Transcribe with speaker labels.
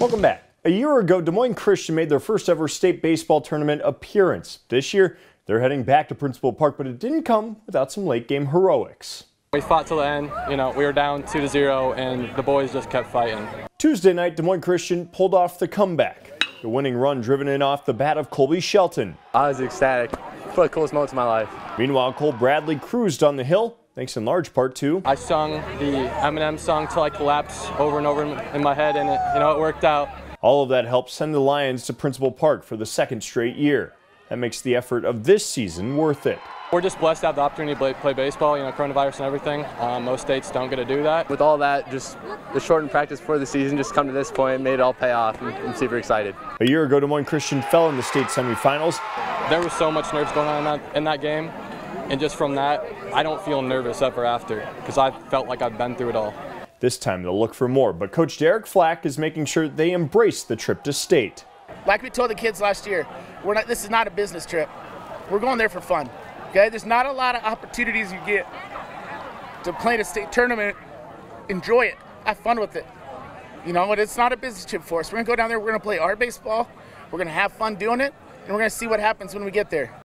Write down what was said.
Speaker 1: Welcome back. A year ago, Des Moines Christian made their first ever state baseball tournament appearance. This year, they're heading back to Principal Park, but it didn't come without some late game heroics.
Speaker 2: We fought till the end. You know, we were down two to zero, and the boys just kept fighting.
Speaker 1: Tuesday night, Des Moines Christian pulled off the comeback. The winning run driven in off the bat of Colby Shelton.
Speaker 3: I was ecstatic. For the coolest moments of my life.
Speaker 1: Meanwhile, Cole Bradley cruised on the hill, thanks in large part to
Speaker 2: I sung the Eminem song till I collapsed over and over in my head, and it, you know, it worked out.
Speaker 1: All of that helped send the Lions to Principal Park for the second straight year. That makes the effort of this season worth it.
Speaker 2: We're just blessed to have the opportunity to play baseball, you know, coronavirus and everything. Um, most states don't get to do that.
Speaker 3: With all that, just the shortened practice for the season, just come to this point, made it all pay off, and I'm super excited.
Speaker 1: A year ago, Des Moines Christian fell in the state semifinals.
Speaker 2: There was so much nerves going on in that, in that game, and just from that, I don't feel nervous ever after, because I felt like I've been through it all.
Speaker 1: This time they'll look for more, but Coach Derek Flack is making sure they embrace the trip to state.
Speaker 4: Like we told the kids last year, we're not, this is not a business trip. We're going there for fun. Okay, there's not a lot of opportunities you get to play in a state tournament. Enjoy it, have fun with it. You know, but it's not a business trip for us. We're gonna go down there. We're gonna play our baseball. We're gonna have fun doing it, and we're gonna see what happens when we get there.